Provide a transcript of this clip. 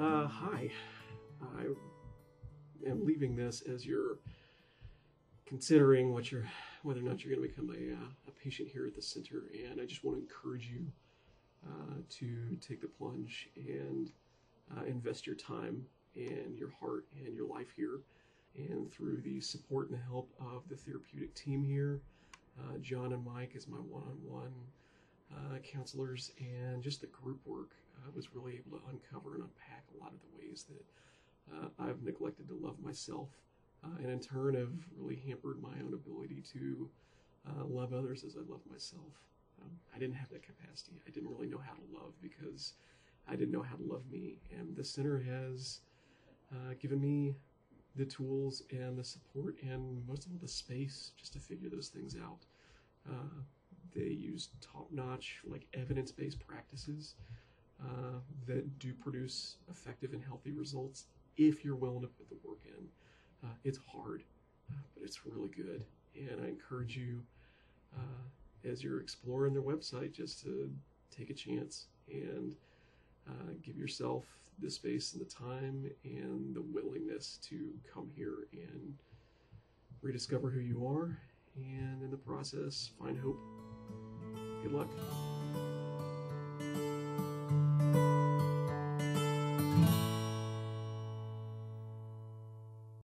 Uh, hi. I am leaving this as you're considering what you're, whether or not you're going to become a, uh, a patient here at the center, and I just want to encourage you uh, to take the plunge and uh, invest your time and your heart and your life here. And through the support and help of the therapeutic team here, uh, John and Mike is my one-on-one uh, counselors, and just the group work, I was really able to uncover and unpack a lot of the ways that uh, I've neglected to love myself, uh, and in turn have really hampered my own ability to uh, love others as I love myself. Um, I didn't have that capacity. I didn't really know how to love because I didn't know how to love me, and the center has uh, given me the tools and the support and most of all the space just to figure those things out. They use top-notch, like evidence-based practices uh, that do produce effective and healthy results if you're willing to put the work in. Uh, it's hard, uh, but it's really good, and I encourage you uh, as you're exploring their website just to take a chance and uh, give yourself the space and the time and the willingness to come here and rediscover who you are and in the process find hope. Good luck.